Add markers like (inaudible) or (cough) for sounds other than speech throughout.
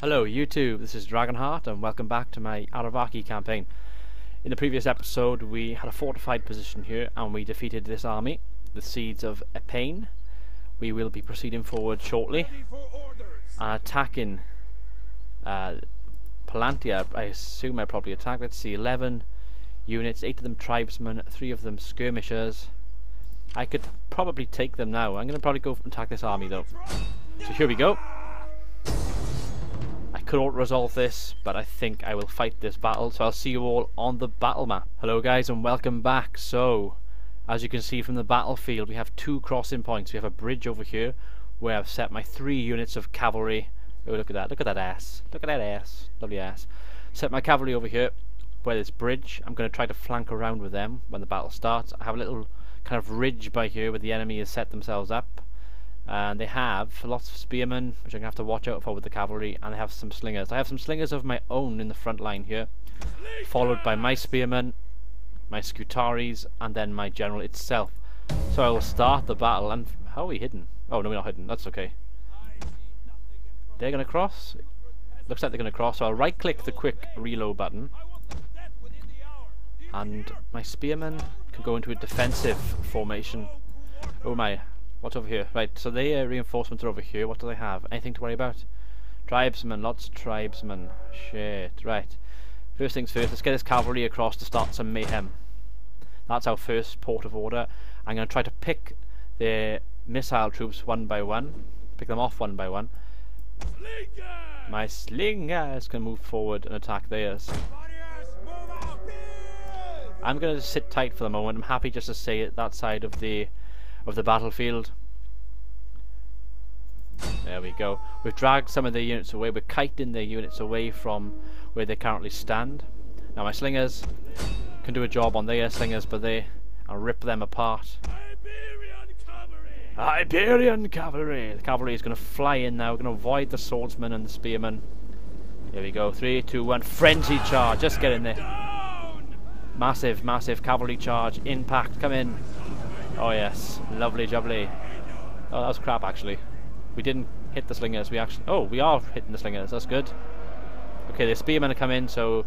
Hello YouTube, this is Dragonheart and welcome back to my Arevaci campaign. In the previous episode we had a fortified position here and we defeated this army, the Seeds of Epain. We will be proceeding forward shortly and attacking uh, Pallantia, I assume I probably attack, let's see, 11 units, 8 of them tribesmen, 3 of them skirmishers. I could probably take them now, I'm going to probably go and attack this army though. So here we go could not resolve this, but I think I will fight this battle, so I'll see you all on the battle map. Hello guys and welcome back. So, as you can see from the battlefield, we have two crossing points. We have a bridge over here, where I've set my three units of cavalry. Oh, look at that, look at that ass. Look at that ass. Lovely ass. Set my cavalry over here, where this bridge. I'm going to try to flank around with them when the battle starts. I have a little kind of ridge by here where the enemy has set themselves up and they have lots of spearmen which I'm going to have to watch out for with the cavalry and they have some slingers. I have some slingers of my own in the front line here followed by my spearmen, my scutaris and then my general itself. So I will start the battle and how are we hidden? Oh no we're not hidden, that's okay. They're going to cross? Looks like they're going to cross so I'll right click the quick reload button and my spearmen can go into a defensive formation. Oh my, What's over here? Right, so the uh, reinforcements are over here. What do they have? Anything to worry about? Tribesmen, lots of tribesmen. Shit, right. First things first, let's get this cavalry across to start some mayhem. That's our first port of order. I'm going to try to pick the missile troops one by one. Pick them off one by one. My slingers can move forward and attack theirs. I'm going to sit tight for the moment. I'm happy just to stay at that side of the of the battlefield. There we go. We've dragged some of the units away. We're kiting the units away from where they currently stand. Now my slingers can do a job on their slingers, but they I'll rip them apart. Iberian cavalry. Iberian cavalry. The cavalry is going to fly in now. We're going to avoid the swordsman and the spearmen. Here we go. Three, two, one. Frenzy charge. Just get in there. Massive, massive cavalry charge. Impact. Come in. Oh yes, lovely jubbly. Oh, that was crap actually. We didn't hit the slingers, we actually... Oh, we are hitting the slingers, that's good. Okay, the spearmen are come in, so...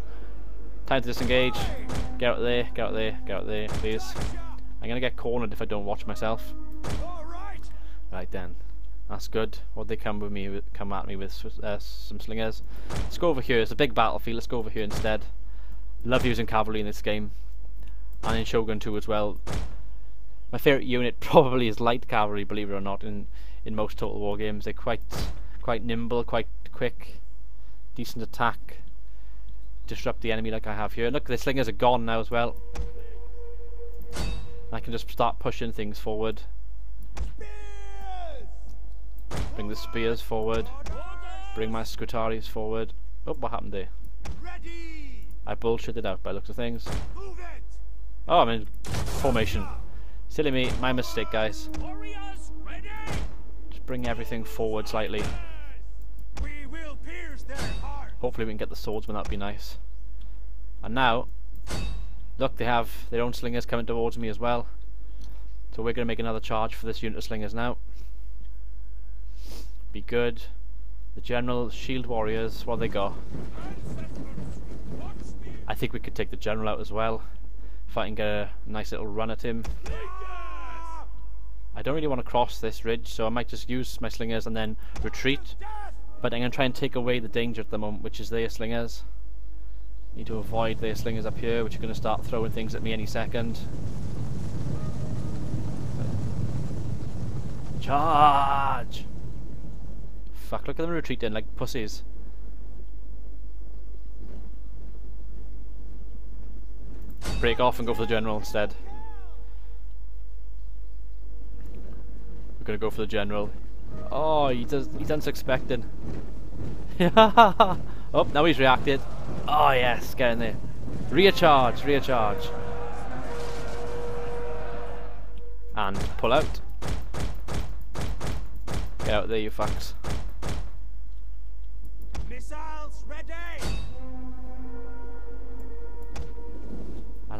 Time to disengage. Get out there, get out there, get out there, please. I'm gonna get cornered if I don't watch myself. Right then. That's good. What they come with me, come at me with uh, some slingers. Let's go over here. It's a big battlefield. Let's go over here instead. Love using cavalry in this game, and in Shogun 2 as well. My favourite unit (laughs) probably is light cavalry, believe it or not, in, in most Total War games. They're quite quite nimble, quite quick, decent attack, disrupt the enemy like I have here. Look, the slingers are gone now as well. I can just start pushing things forward. Bring the spears forward. Bring my scutaris forward. Oh, what happened there? I bullshitted out by looks of things. Oh, I'm in formation. Silly me, my mistake guys. Just bring everything forward slightly. Hopefully we can get the swordsman, that'd be nice. And now, look, they have their own slingers coming towards me as well. So we're going to make another charge for this unit of slingers now. Be good. The general shield warriors, what they got? I think we could take the general out as well. If I can get a nice little run at him. I don't really want to cross this ridge, so I might just use my slingers and then retreat. But I'm going to try and take away the danger at the moment, which is their slingers. Need to avoid their slingers up here, which are going to start throwing things at me any second. Charge! Fuck, look at them retreating like pussies. Break off and go for the general instead. We're gonna go for the general. Oh, he does. He's unsuspecting. (laughs) oh, now he's reacted. Oh yes, get in there. Recharge, recharge. And pull out. Get out there, you fucks.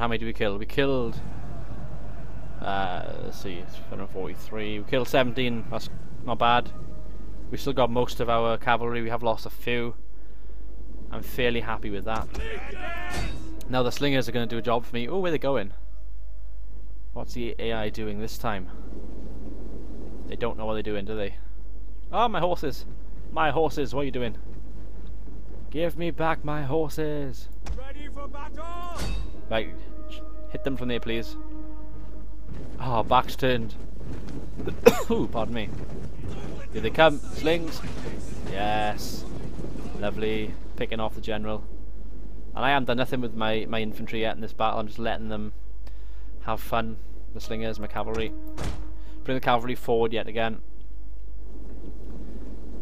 How many did we kill? We killed uh, let's see, 143. We killed 17, that's not bad. We still got most of our cavalry, we have lost a few. I'm fairly happy with that. Now the slingers are going to do a job for me. Oh, where are they going? What's the AI doing this time? They don't know what they're doing, do they? Oh, my horses! My horses, what are you doing? Give me back my horses! Ready for battle! Right, hit them from there, please. Ah, oh, back's turned. (coughs) Ooh, pardon me. Here they come, slings. Yes, lovely. Picking off the general. And I haven't done nothing with my, my infantry yet in this battle. I'm just letting them have fun. The slingers, my cavalry. Bring the cavalry forward yet again.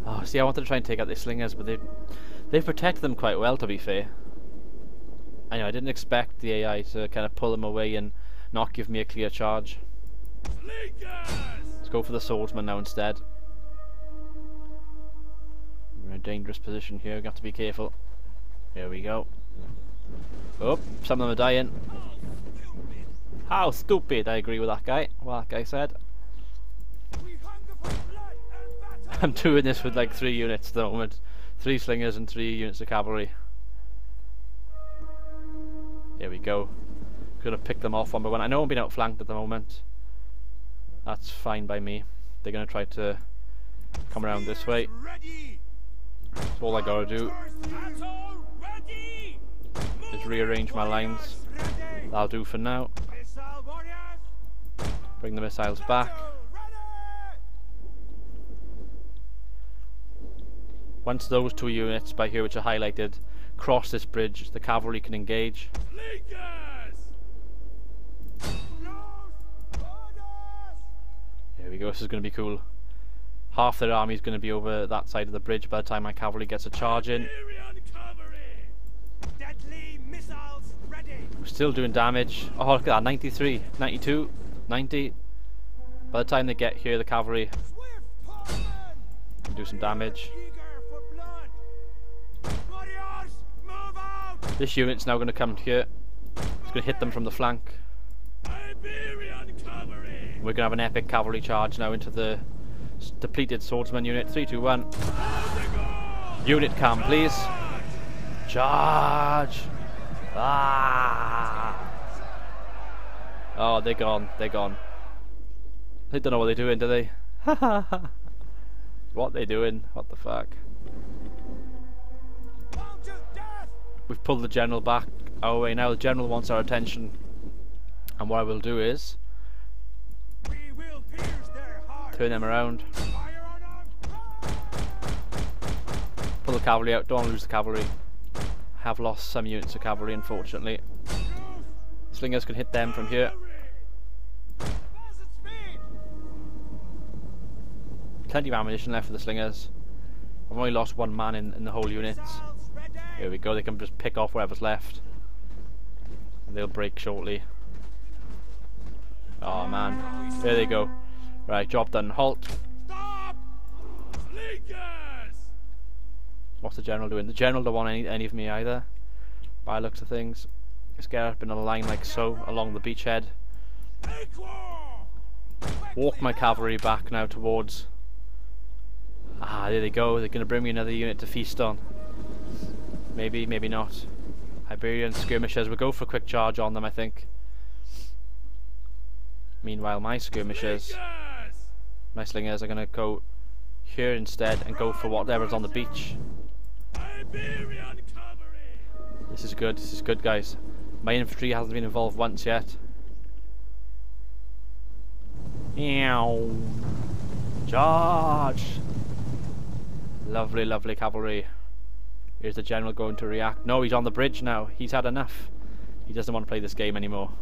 Oh, see, I wanted to try and take out the slingers, but they they've protected them quite well, to be fair. I know I didn't expect the AI to kind of pull them away and not give me a clear charge. Let's go for the swordsman now instead. We're in a dangerous position here, we have got to be careful. Here we go. Oh, some of them are dying. How stupid, I agree with that guy, what that guy said. (laughs) I'm doing this with like three units at the moment. Three slingers and three units of cavalry. Here we go. Gonna pick them off one by one. I know I'm being outflanked at the moment. That's fine by me. They're gonna try to come around this way. That's all I gotta do. Just rearrange my lines. That'll do for now. Bring the missiles back. Once those two units by here which are highlighted cross this bridge, the cavalry can engage. Here we go, this is going to be cool. Half their army is going to be over that side of the bridge by the time my cavalry gets a charge in. We're still doing damage. Oh, look at that, 93, 92, 90. By the time they get here, the cavalry can do some damage. This unit's now going to come here. It's going to hit them from the flank. We're going to have an epic cavalry charge now into the depleted swordsman unit. 3, 2, 1. Unit come, please. Charge! Ah! Oh, they're gone. They're gone. They don't know what they're doing, do they? (laughs) what they doing? What the fuck? We've pulled the general back our way now. The general wants our attention. And what I will do is turn them around. Pull the cavalry out. Don't lose the cavalry. Have lost some units of cavalry, unfortunately. Slingers can hit them from here. Plenty of ammunition left for the slingers. I've only lost one man in, in the whole unit. Here we go, they can just pick off whatever's left. And they'll break shortly. Oh man. There they go. Right, job done. Halt. Stop! What's the general doing? The general don't want any, any of me either. By looks of things. Let's get up in a line like so, along the beachhead. Walk my cavalry back now towards... Ah, there they go. They're going to bring me another unit to feast on. Maybe, maybe not. Iberian skirmishers. We'll go for a quick charge on them, I think. Meanwhile, my skirmishers, my slingers are going to go here instead and go for whatever's on the beach. This is good, this is good guys. My infantry hasn't been involved once yet. Meow. Charge! Lovely, lovely cavalry. Here's the general going to react. No, he's on the bridge now. He's had enough. He doesn't want to play this game anymore.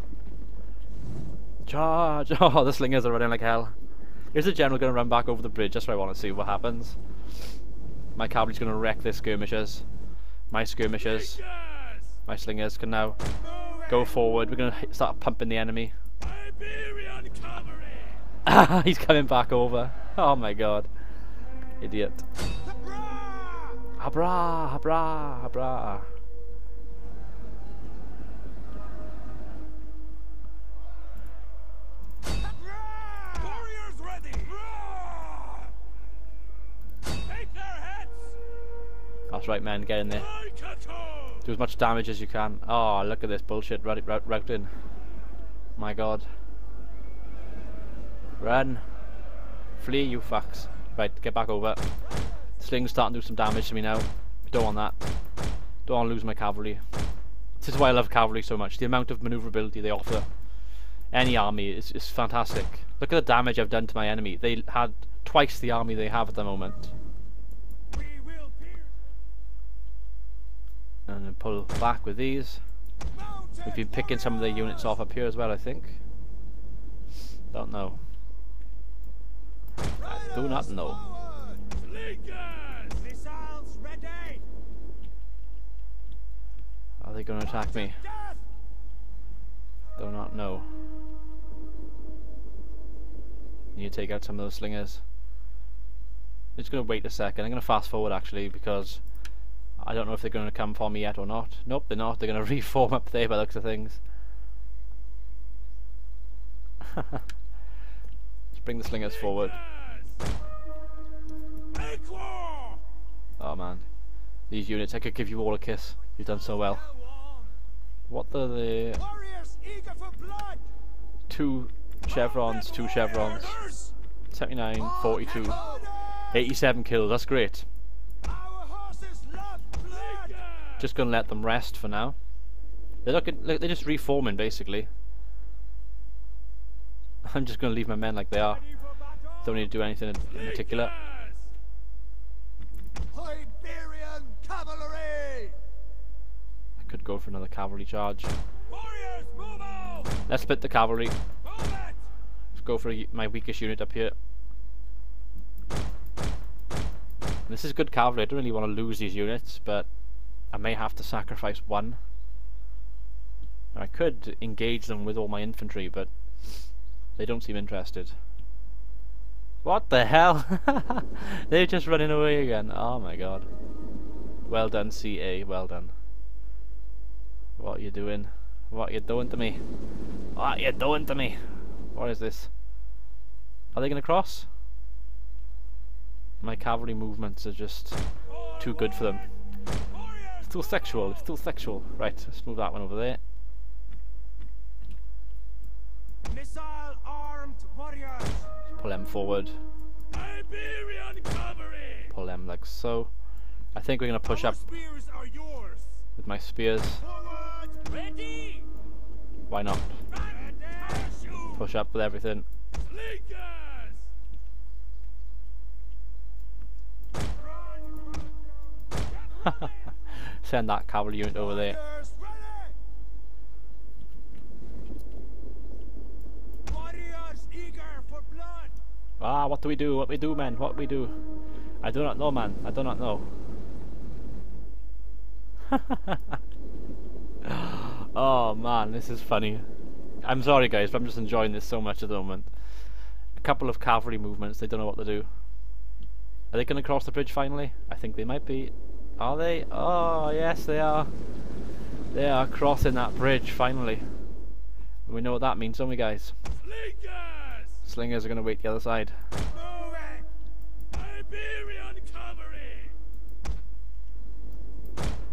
Charge! (laughs) Oh, the slingers are running like hell. Is the general going to run back over the bridge. That's why I want to see what happens. My cavalry's going to wreck their skirmishers. My skirmishers. My slingers can now go forward. We're going to start pumping the enemy. (laughs) He's coming back over. Oh my god. Idiot. Habra, habra, habra. That's right, men. Get in there. Do as much damage as you can. Oh, look at this bullshit rout- rout- routing. My god. Run. Flee, you fucks. Right, get back over. Sling's starting to do some damage to me now. Don't want that. Don't want to lose my cavalry. This is why I love cavalry so much. The amount of maneuverability they offer. Any army is, is fantastic. Look at the damage I've done to my enemy. They had twice the army they have at the moment. And then pull back with these. We've been picking some of the units off up here as well, I think. Don't know. I do not know. Slingers! Missiles ready! Are they going to attack me? Do not know. You need to take out some of those slingers. I'm just going to wait a second. I'm going to fast forward actually because I don't know if they're going to come for me yet or not. Nope, they're not. They're going (laughs) to reform up there by the looks of things. (laughs) Let's bring the slingers forward. Oh man. These units, I could give you all a kiss. You've done so well. What are the Warriors eager for blood! two chevrons, two chevrons, Warriors! 79, 42, 87 kills, that's great. Our horses love blood! Just gonna let them rest for now. They're looking, look, they're just reforming basically. (laughs) I'm just gonna leave my men like they are. Ready for battle? Don't need to do anything in, in particular. Cavalry! I could go for another cavalry charge. Warriors, move out! Let's split the cavalry. Let's go for my weakest unit up here. This is good cavalry. I don't really want to lose these units, but I may have to sacrifice one. I could engage them with all my infantry, but they don't seem interested. What the hell? (laughs) They're just running away again. Oh my god. Well done, CA. Well done. What are you doing? What are you doing to me? What are you doing to me? What is this? Are they going to cross? My cavalry movements are just too good for them. Warriors! Still sexual, still sexual. Right, let's move that one over there. Missile armed warriors! Pull them forward. Pull them like so. I think we're going to push Our up spears are yours! with my spears. Why not? Push up with everything. (laughs) Send that cavalry unit over there. Warriors, ready! Warriors eager for blood! Ah, what do we do? What we do, man? What we do? I do not know, man. I do not know. (laughs) oh man, this is funny. I'm sorry, guys, but I'm just enjoying this so much at the moment. A couple of cavalry movements. They don't know what to do. Are they going to cross the bridge finally? I think they might be. Are they? Oh, yes, they are. They are crossing that bridge finally. And we know what that means, don't we, guys? Slingers! Slingers are going to wait the other side. Move it! Iberian cavalry!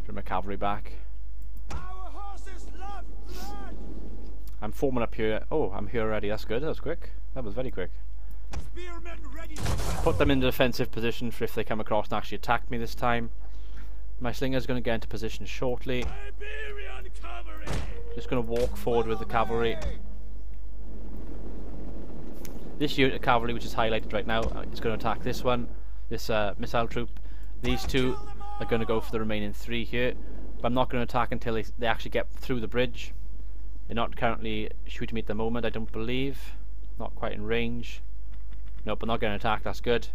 Bring my cavalry back. I'm forming up here. Oh, I'm here already. That's good. That was quick. That was very quick. Put them in defensive position for if they come across and actually attack me this time. My slinger's going to get into position shortly. Just going to walk forward with the cavalry. This unit of cavalry, which is highlighted right now, uh, is going to attack this one, this uh, missile troop. These two are going to go for the remaining three here, but I'm not going to attack until they, they actually get through the bridge. They're not currently shooting me at the moment, I don't believe. Not quite in range. Nope, I'm not going to attack, that's good.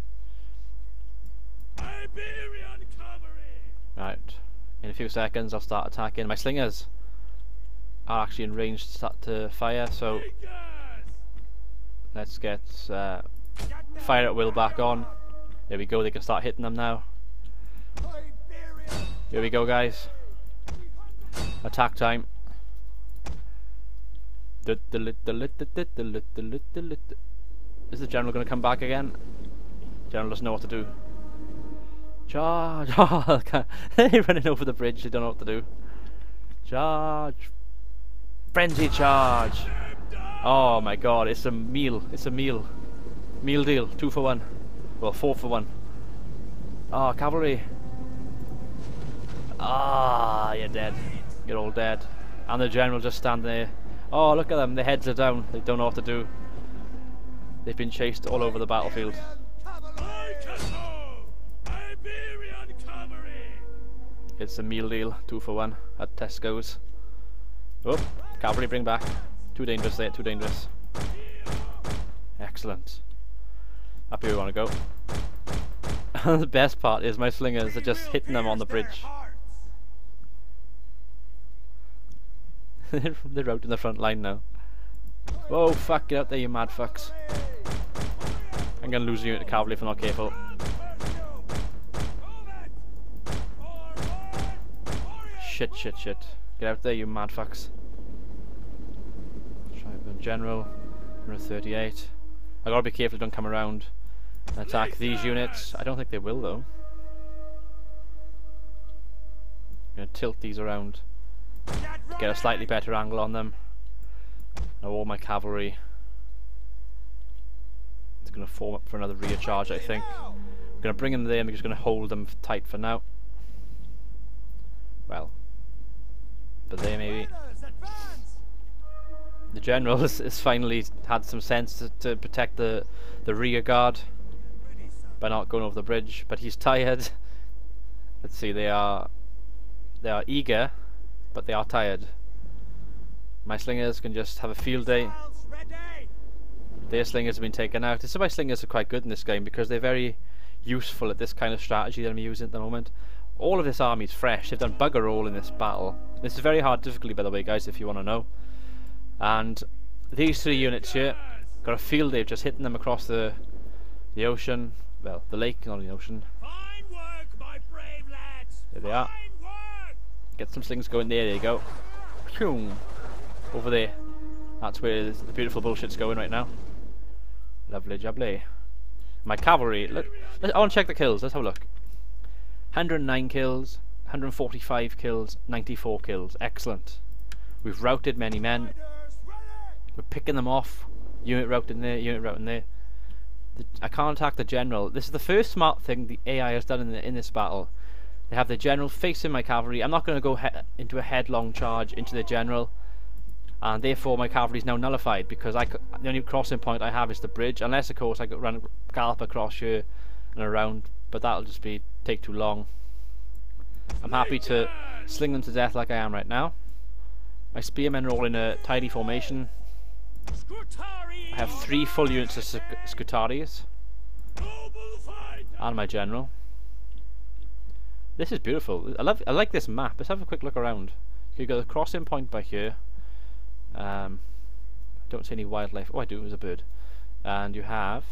Right, in a few seconds I'll start attacking. My slingers are actually in range to start to fire, so let's get uh, fire at will back on. There we go, they can start hitting them now. Here we go, guys. Attack time. Is the general going to come back again? General doesn't know what to do. Charge! (laughs) (laughs) They're running over the bridge. They don't know what to do. Charge! Frenzy charge! Oh my god, it's a meal. It's a meal. Meal deal. Two for one. Well, four for one. Oh, cavalry. Ah, you're dead. You're all dead. And the general just standing there. Oh, look at them. Their heads are down. They don't know what to do. They've been chased all over the battlefield. It's a meal deal, two for one at Tesco's. Oh, cavalry bring back. Too dangerous there, too dangerous. Excellent. Up here we want to go. (laughs) the best part is my slingers are just hitting them on the bridge. (laughs) They're out in the front line now. Whoa, fuck, get out there you mad fucks. I'm gonna lose you of cavalry if I'm not careful. Shit, shit, shit. Get out there, you mad fucks. Tribal General, 138. I gotta be careful don't come around and attack these units. I don't think they will though. I'm gonna tilt these around to get a slightly better angle on them. Now all my cavalry is gonna form up for another rear charge I think. I'm gonna bring them there and we're just gonna hold them tight for now. Well, but there maybe. The general (laughs) has, has finally had some sense to, to protect the the rear guard by not going over the bridge, but he's tired. (laughs) Let's see, they are they are eager, but they are tired. My slingers can just have a field day. Their slingers have been taken out. This is why slingers are quite good in this game because they're very useful at this kind of strategy that I'm using at the moment. All of this army is fresh. They've done bugger all in this battle. This is very hard difficulty, by the way, guys, if you want to know. And these three units here got a field day just hitting them across the the ocean. Well, the lake, not the ocean. Fine work, my brave lads. There they are. Get some slings going there. There you go. Over there. That's where the beautiful bullshit's going right now. Lovely jubbly. My cavalry. Look, I want to check the kills. Let's have a look. 109 kills, 145 kills, 94 kills. Excellent. We've routed many men. We're picking them off. Unit routing there, unit routing there. The, I can't attack the general. This is the first smart thing the AI has done in, the, in this battle. They have the general facing my cavalry. I'm not going to go into a headlong charge into the general. And therefore my cavalry is now nullified because the only crossing point I have is the bridge. Unless of course I could run gallop across here and around. But that'll just be take too long. I'm happy to sling them to death like I am right now. My spearmen are all in a tidy formation. I have three full units of Sc- Scutaris and my general. This is beautiful. I love. I like this map. Let's have a quick look around. You got a crossing point by here. Um, don't see any wildlife. Oh, I do. There's a bird. And you have.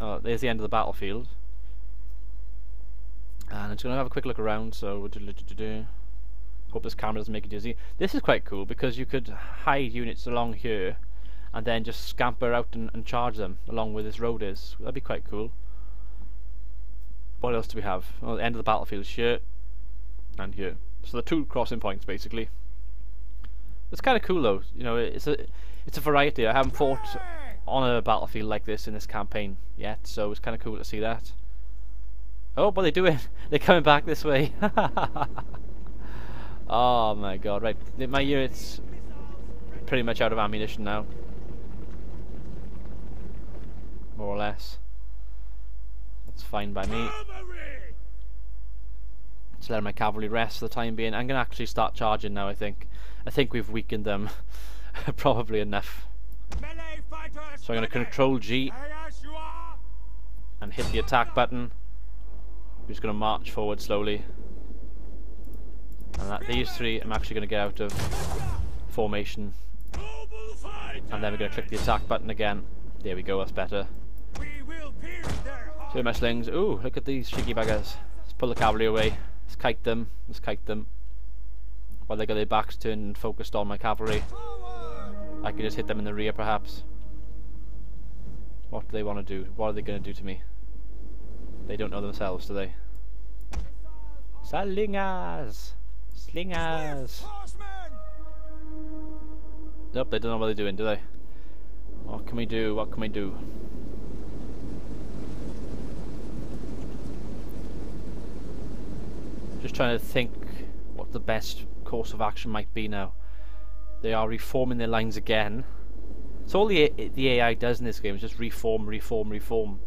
Oh, there's the end of the battlefield. And I'm just gonna have a quick look around. So, hope this camera doesn't make it dizzy. This is quite cool because you could hide units along here, and then just scamper out and, and charge them along where this road is. That'd be quite cool. What else do we have? Well, the end of the battlefield here and here. So the two crossing points basically. It's kind of cool though. You know, it's a it's a variety. I haven't fought on a battlefield like this in this campaign yet, so it's kind of cool to see that. Oh, are they doing? (laughs) They're coming back this way. (laughs) oh my god! Right, my unit's pretty much out of ammunition now, more or less. That's fine by me. Just let my cavalry rest for the time being. I'm gonna actually start charging now. I think. I think we've weakened them (laughs) probably enough. So I'm gonna ready. control G and hit the attack button. We're just gonna march forward slowly. And that, these three, I'm actually gonna get out of formation, and then we're gonna click the attack button again. There we go. That's better. Two my slings. Ooh, look at these cheeky buggers. Let's pull the cavalry away. Let's kite them. Let's kite them. While they got their backs turned and focused on my cavalry. I can just hit them in the rear perhaps. What do they want to do? What are they going to do to me? They don't know themselves, do they? Slingers! Slingers! Nope, they don't know what they're doing, do they? What can we do? What can we do? Just trying to think what the best course of action might be now. They are reforming their lines again. So all the the AI does in this game is just reform, reform, reform.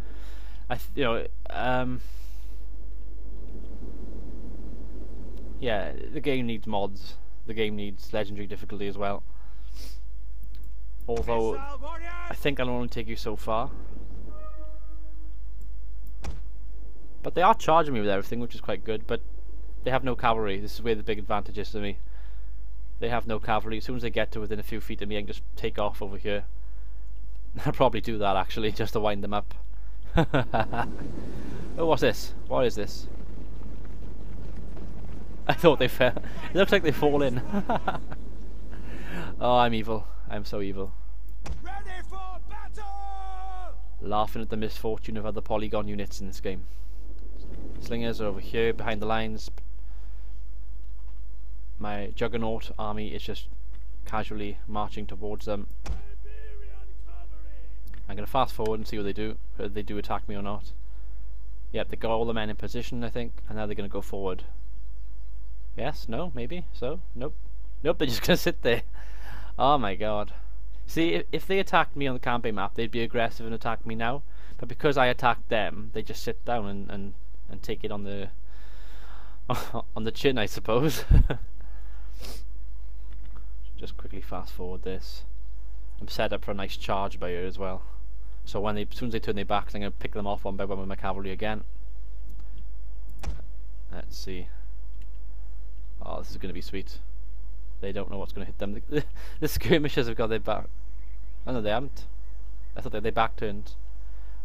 I you know um. Yeah, the game needs mods. The game needs legendary difficulty as well. Although I think I'll only take you so far. But they are charging me with everything, which is quite good. But they have no cavalry. This is where the big advantage is to me. They have no cavalry. As soon as they get to within a few feet of me, I can just take off over here. (laughs) I'll probably do that actually, (laughs) just to wind them up. (laughs) oh, what's this? What is this? I thought they fell. It looks like they fall in. oh, I'm evil. I'm so evil. Ready for battle! laughing at the misfortune of other polygon units in this game. Slingers are over here behind the lines. My juggernaut army is just casually marching towards them. I'm going to fast forward and see what they do, whether they do attack me or not. Yep, they got all the men in position, I think, and now they're going to go forward. Yes? No? Maybe? So? Nope. Nope, (laughs) they're just going to sit there. Oh my god. See, if, if they attacked me on the campaign map, they'd be aggressive and attack me now. But because I attacked them, they just sit down and, and, and take it on the (laughs) on the chin, I suppose. (laughs) just quickly fast forward this. I'm set up for a nice charge by here as well. So when they, as soon as they turn their backs, I'm going to pick them off one by one with my cavalry again. Let's see. Oh, this is going to be sweet. They don't know what's going to hit them. The, (laughs) the skirmishers have got their back. Oh no, they haven't. I thought they had their back turned.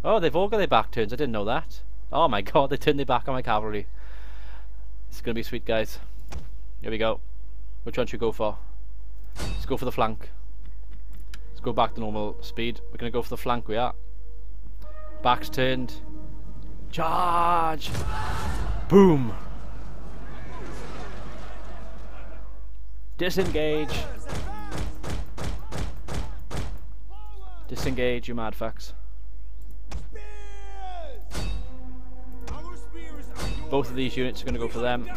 Oh, they've all got their back turns. I didn't know that. Oh my god, they turned their back on my cavalry. It's going to be sweet, guys. Here we go. Which one should we go for? Let's go for the flank. Let's go back to normal speed. We're going to go for the flank, we are. Backs turned. Charge! Boom! Disengage! Disengage, you mad fucks. Both of these units are going to go for them.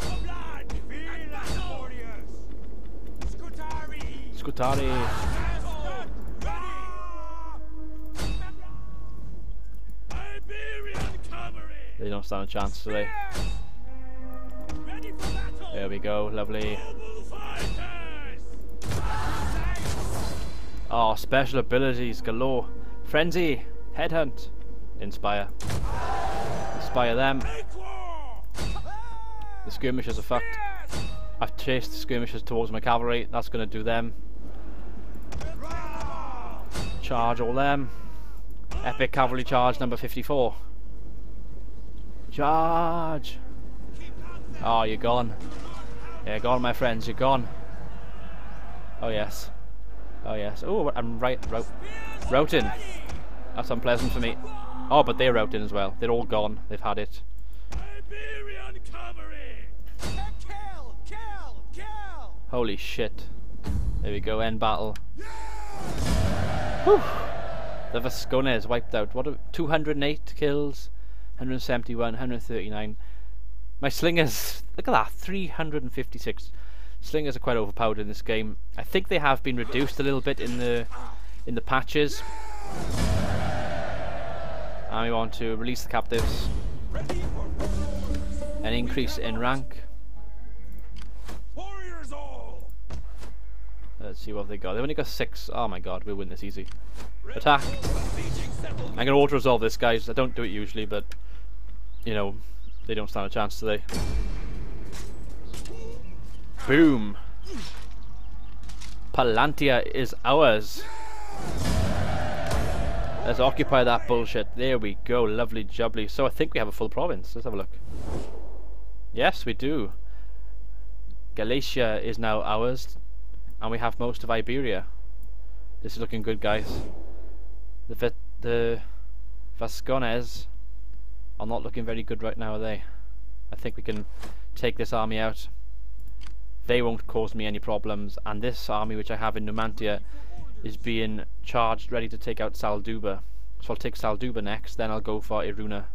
Cavalry! They don't stand a chance, battle! There we go, lovely. Oh, special abilities galore. Frenzy, Headhunt, Inspire. Inspire them. The skirmishers are fucked. I've chased the skirmishers towards my cavalry. That's going to do them. Charge all them. Epic cavalry charge number 54. Charge! Oh, you're gone. Yeah, gone, my friends. You're gone. Oh yes. Oh yes. Oh, I'm right. Ro routing. That's unpleasant for me. Oh, but they're routing as well. They're all gone. They've had it. Holy shit. There we go, end battle. Whew. The Vascones wiped out. What? A, 208 kills, 171, 139. My slingers, look at that, 356. Slingers are quite overpowered in this game. I think they have been reduced a little bit in the in the patches. And we want to release the captives. An increase in rank. Let's see what they got. They've only got six. Oh my god, we'll win this easy. Attack. I'm gonna auto resolve this, guys. I don't do it usually, but you know, they don't stand a chance today. Boom. Pallantia is ours. Let's occupy that bullshit. There we go. Lovely jubbly. So I think we have a full province. Let's have a look. Yes, we do. Galatia is now ours. And we have most of Iberia. This is looking good, guys. The Vit the Vascones are not looking very good right now, are they? I think we can take this army out. They won't cause me any problems, and this army which I have in Numantia is being charged, ready to take out Salduba. So I'll take Salduba next, then I'll go for Iruna.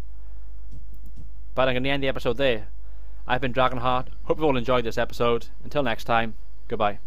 But I'm going to end the episode there. I've been Dragonheart. Hope you've all enjoyed this episode. Until next time, goodbye.